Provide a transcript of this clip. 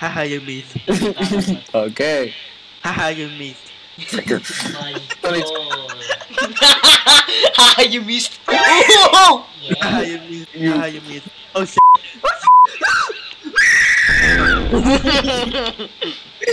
Haha, you missed. Okay. Haha, you missed. Haha, you missed. Oh! Haha, you missed. You- Haha, you missed. Oh shit.